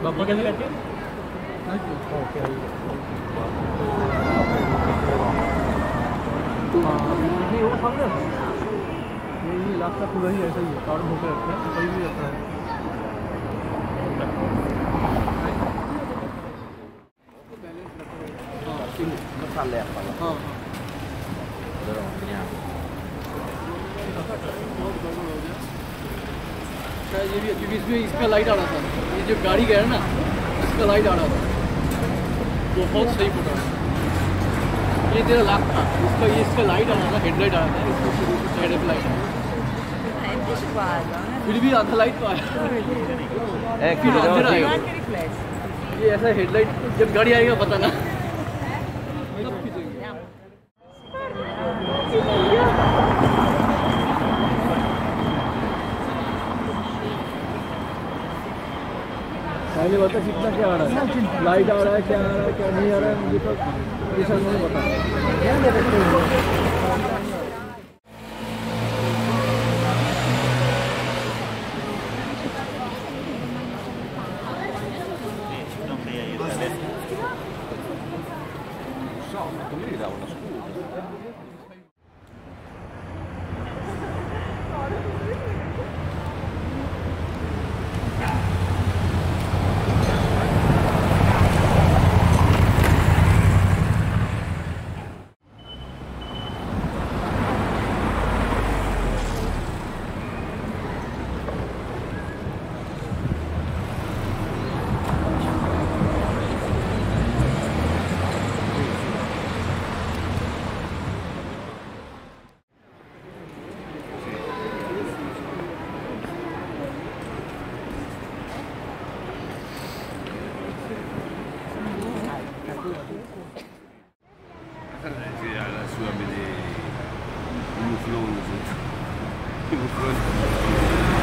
Bapak kan kecil? Ecco. Oke. ये वो सामने है ये ये रास्ता पूरा ही ऐसा ही है कार्ड होकर रखते हैं कोई भी रहता है हाँ ठीक है messalle a farla. हाँ ये भी क्योंकि इसमें इसका लाइट आ रहा था। ये जो गाड़ी गया ना इसका लाइट आ रहा था। बहुत सही फ़ोटो है। ये तेरा लाख था। इसका ये इसका लाइट आ रहा था हेडलाइट आ रहा था। इसको शुरू से हेड लाइट फिर भी आधा लाइट तो आया. ये ऐसा हेडलाइट जब गाड़ी आएगा बताना पहले बता कितना क्या आ रहा है। लाइट आ रहा है, क्या आ रहा है, क्या नहीं आ रहा है, मुझे तो ये सब नहीं पता। nome in the Luflonzo.